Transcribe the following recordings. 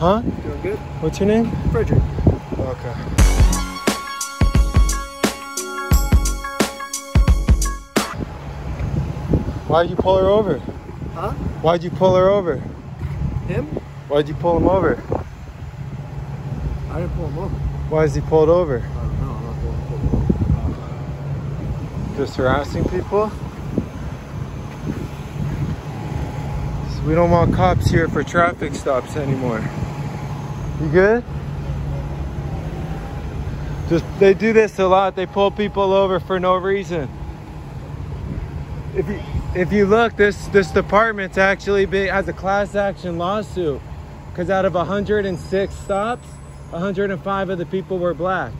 Huh? Doing good? What's your name? Frederick. Okay. Why'd you pull her over? Huh? Why'd you pull her over? Him? Why'd you pull him over? I didn't pull him over. Why is he pulled over? I don't know. I'm not going to pull him over. Just harassing people? So we don't want cops here for traffic stops anymore. You good? Just they do this a lot. They pull people over for no reason. If you if you look, this this department's actually been has a class action lawsuit because out of 106 stops, 105 of the people were black.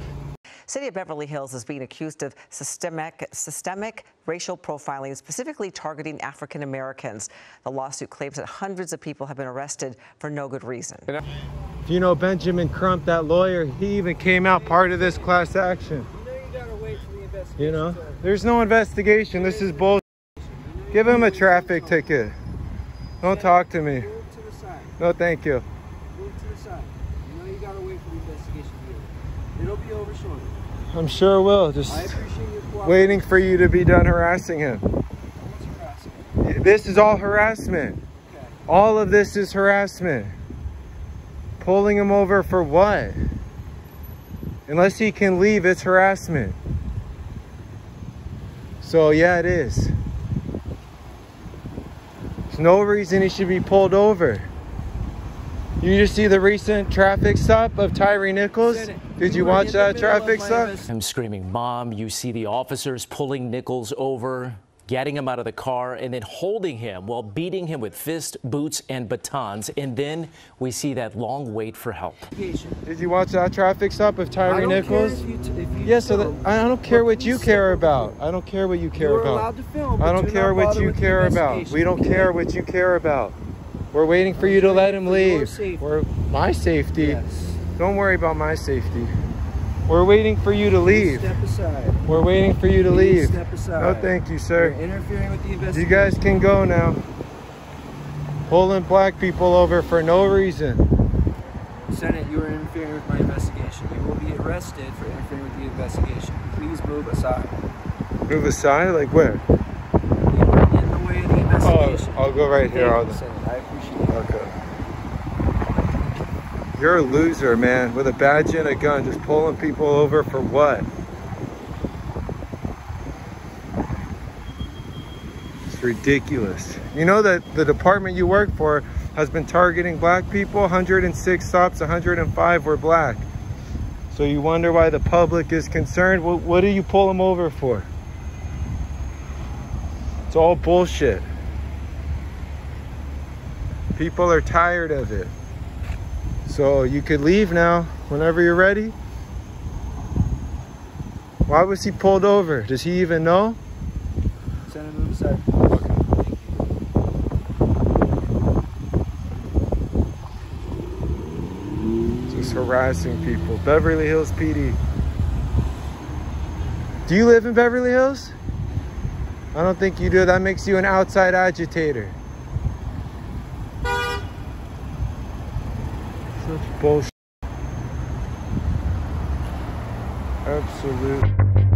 City of Beverly Hills is being accused of systemic, systemic racial profiling, specifically targeting African Americans. The lawsuit claims that hundreds of people have been arrested for no good reason. If you know Benjamin Crump, that lawyer, he even came out part of this class action. You know you gotta wait for the investigation. You know, there's no investigation. This is bull. Give him a traffic ticket. Don't talk to me. Move to the side. No, thank you. Move to the side. You know you gotta wait for the investigation to be over. It'll be over shortly. I'm sure it will. Just appreciate your cooperation. waiting for you to be done harassing him. This is all harassment. All of this is harassment. Pulling him over for what? Unless he can leave, it's harassment. So yeah, it is. There's no reason he should be pulled over. You just see the recent traffic stop of Tyre Nichols? Did you watch that traffic stop? I'm screaming mom you see the officers pulling nichols over getting him out of the car and then holding him while beating him with fists boots and batons and then we see that long wait for help Did you watch that traffic stop of I Tyre Nichols? care if you, t- if you Yes, so that, I don't care what you care about. I don't care what you care You're about. allowed to film. I don't care what you care about. We don't okay? care what you care about. We're waiting for you to let him leave. safety. We're my safety. Yes. Don't worry about my safety. We're waiting for you to leave. Step aside. We're waiting for you to Please leave. Step aside. No, thank you, You're sir. interfering with the You guys can go now. Pulling black people over for no reason. Sennett, you are interfering with my investigation. You will be arrested for interfering with the investigation. Please move aside. Move aside, like where? In the way of the oh, investigation. Oh. I'll go right here. Thank you, Sennett. I appreciate it. Okay. You're a loser, man, with a badge and a gun, just pulling people over for what? It's ridiculous. You know that the department you work for has been targeting black people. 106 stops, 105 were black. So you wonder why the public is concerned. What, what do you pull them over for? It's all bullshit. People are tired of it. So you could leave now whenever you're ready. Why was he pulled over? Does he even know? Send Sennett, move aside. Just harassing people. Beverly Hills PD. Do you live in Beverly Hills? I don't think you do. That makes you an outside agitator. Such bullshit. Absolute.